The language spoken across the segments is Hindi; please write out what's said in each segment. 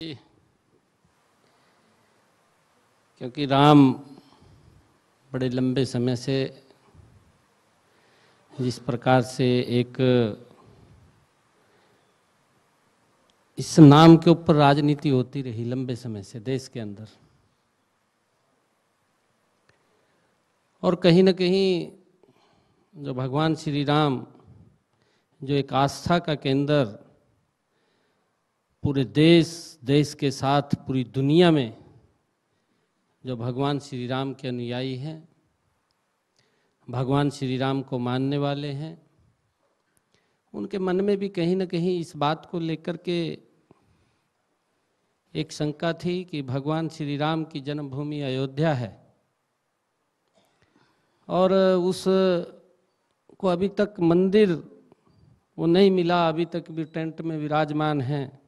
क्योंकि राम बड़े लंबे समय से जिस प्रकार से एक इस नाम के ऊपर राजनीति होती रही लंबे समय से देश के अंदर। और कहीं ना कहीं जो भगवान श्री राम, जो एक आस्था का केंद्र पूरे देश देश के साथ, पूरी दुनिया में जो भगवान श्री राम के अनुयायी हैं, भगवान श्री राम को मानने वाले हैं, उनके मन में भी कहीं ना कहीं इस बात को लेकर के एक शंका थी कि भगवान श्री राम की जन्मभूमि अयोध्या है। और उस को अभी तक मंदिर वो नहीं मिला, अभी तक भी टेंट में विराजमान हैं।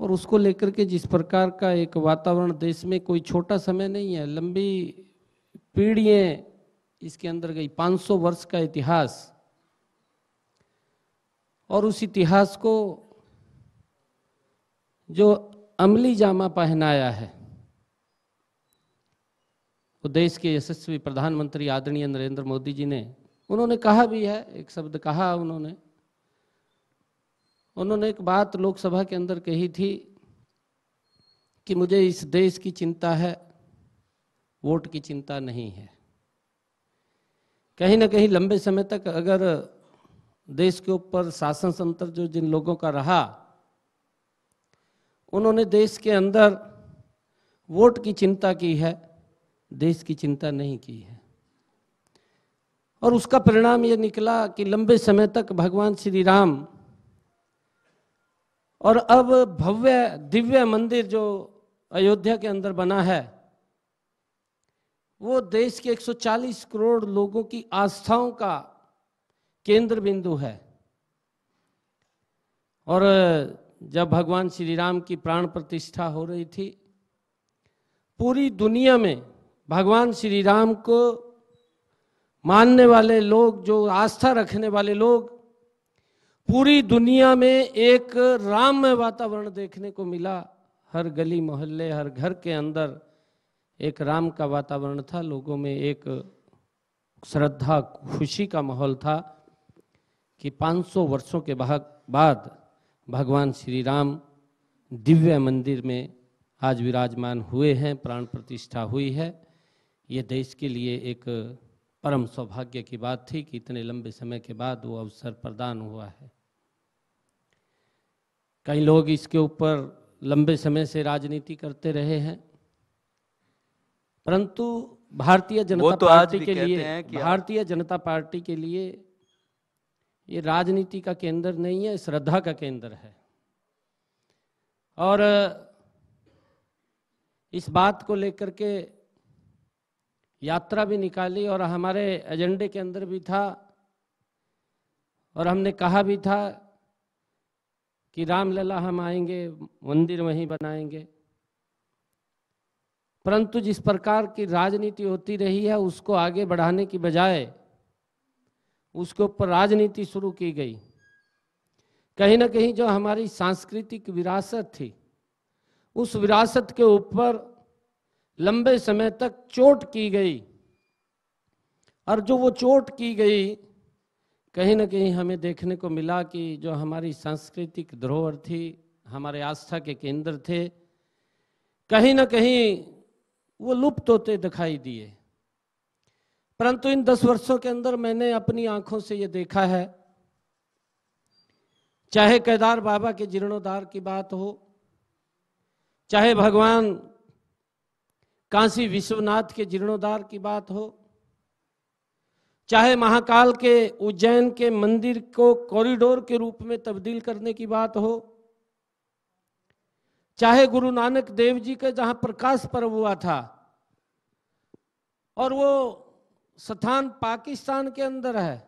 और उसको लेकर के जिस प्रकार का एक वातावरण देश में कोई छोटा समय नहीं है, लंबी पीढ़ियाँ इसके अंदर गई 500 वर्ष का इतिहास। और उस इतिहास को जो अमली जामा पहनाया है, वो देश के यशस्वी प्रधानमंत्री आदरणीय नरेंद्र मोदी जी ने, उन्होंने कहा भी है, एक शब्द कहा उन्होंने उन्होंने एक बात लोकसभा के अंदर कही थी कि मुझे इस देश की चिंता है, वोट की चिंता नहीं है। कहीं ना कहीं लंबे समय तक अगर देश के ऊपर शासन संतर जो जिन लोगों का रहा, उन्होंने देश के अंदर वोट की चिंता की है, देश की चिंता नहीं की है। और उसका परिणाम ये निकला कि लंबे समय तक भगवान श्री राम और अब भव्य, दिव्य मंदिर जो अयोध्या के अंदर बना है, वो देश के 140 करोड़ लोगों की आस्थाओं का केंद्र बिंदु है। और जब भगवान श्री राम की प्राण प्रतिष्ठा हो रही थी, पूरी दुनिया में भगवान श्री राम को मानने वाले लोग, जो आस्था रखने वाले लोग पूरी दुनिया में एक राममय वातावरण देखने को मिला। हर गली मोहल्ले, हर घर के अंदर एक राम का वातावरण था। लोगों में एक श्रद्धा, खुशी का माहौल था कि 500 वर्षों के बाद भगवान श्री राम दिव्य मंदिर में आज विराजमान हुए हैं, प्राण प्रतिष्ठा हुई है। ये देश के लिए एक परम सौभाग्य की बात थी कि इतने लंबे समय के बाद वो अवसर प्रदान हुआ है। कई लोग इसके ऊपर लंबे समय से राजनीति करते रहे हैं। परंतु भारतीय जनता तो पार्टी के लिए भारतीय जनता पार्टी के लिए ये राजनीति का केंद्र नहीं है श्रद्धा का केंद्र है। और इस बात को लेकर के यात्रा भी निकाली और हमारे एजेंडे के अंदर भी था और हमने कहा भी था कि रामलला हम आएँगे, मंदिर वहीं बनाएँगे। परंतु जिस प्रकार की राजनीति होती रही है, उसको आगे बढ़ाने की बजाय उसके ऊपर राजनीति शुरू की गई। कहीं ना कहीं जो हमारी सांस्कृतिक विरासत थी, उस विरासत के ऊपर लंबे समय तक चोट की गई। और जो वो चोट की गई कहीं ना कहीं हमें देखने को मिला कि जो हमारी सांस्कृतिक धरोहर थी, हमारे आस्था के केंद्र थे, कहीं ना कहीं वो लुप्त होते दिखाई दिए। परंतु इन दस वर्षों के अंदर मैंने अपनी आँखों से ये देखा है, चाहे केदार बाबा के जीर्णोद्धार की बात हो, चाहे भगवान काशी विश्वनाथ के जीर्णोद्धार की बात हो चाहे महाकाल के उज्जैन के मंदिर को कॉरिडोर के रूप में तब्दील करने की बात हो, चाहे गुरु नानक देव जी का जहाँ प्रकाश पर्व हुआ था, और वो स्थान पाकिस्तान के अंदर है।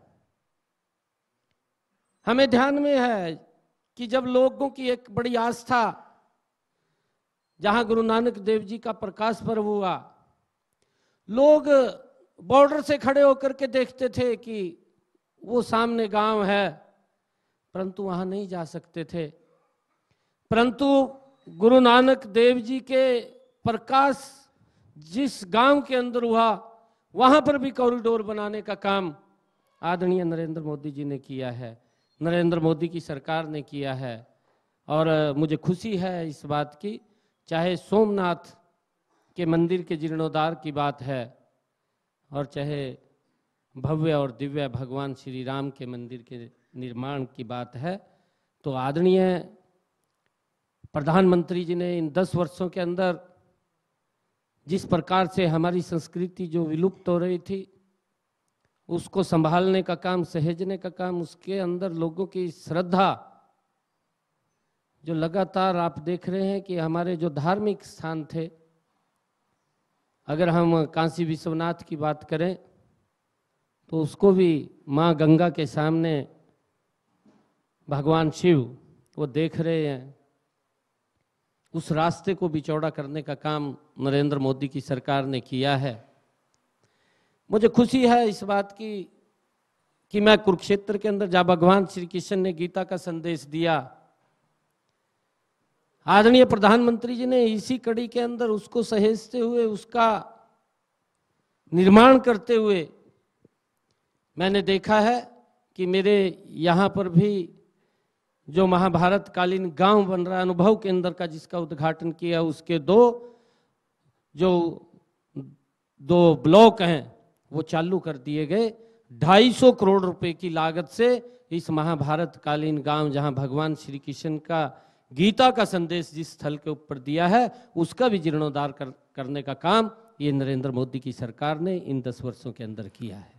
हमें ध्यान में है कि जब लोगों की एक बड़ी आस्था, जहाँ गुरु नानक देव जी का प्रकाश पर्व हुआ, लोग बॉर्डर से खड़े होकर के देखते थे कि वो सामने गाँव है, परंतु वहाँ नहीं जा सकते थे। परंतु गुरु नानक देव जी के प्रकाश जिस गाँव के अंदर हुआ, वहाँ पर भी कॉरिडोर बनाने का काम आदरणीय नरेंद्र मोदी जी ने किया है। नरेंद्र मोदी की सरकार ने किया है। और मुझे खुशी है इस बात की, चाहे सोमनाथ के मंदिर के जीर्णोद्धार की बात है और चाहे भव्य और दिव्य भगवान श्री राम के मंदिर के निर्माण की बात है तो आदरणीय प्रधानमंत्री जी ने इन दस वर्षों के अंदर जिस प्रकार से हमारी संस्कृति जो विलुप्त हो रही थी, उसको संभालने का काम, सहेजने का काम, उसके अंदर लोगों की श्रद्धा जो लगातार आप देख रहे हैं कि हमारे जो धार्मिक स्थान थे अगर हम काशी विश्वनाथ की बात करें तो उसको भी माँ गंगा के सामने भगवान शिव, वो देख रहे हैं। उस रास्ते को भी चौड़ा करने का काम नरेंद्र मोदी की सरकार ने किया है। मुझे खुशी है इस बात की, कि मैं कुरुक्षेत्र के अंदर जहाँ भगवान श्री कृष्ण ने गीता का संदेश दिया आदरणीय प्रधानमंत्री जी ने इसी कड़ी के अंदर उसको सहेजते हुए, उसका निर्माण करते हुए मैंने देखा है कि मेरे यहाँ पर भी जो महाभारत कालीन गाँव बन रहा है, अनुभव के अंदर का जिसका उद्घाटन किया, उसके दो, जो दो ब्लॉक हैं, वो चालू कर दिए गए। 250 करोड़ रुपए की लागत से इस महाभारत कालीन गाँव, जहाँ भगवान श्री कृष्ण का गीता का संदेश जिस स्थल के ऊपर दिया है उसका भी जीर्णोद्धार कर, करने का काम ये नरेंद्र मोदी की सरकार ने इन दस वर्षों के अंदर किया है।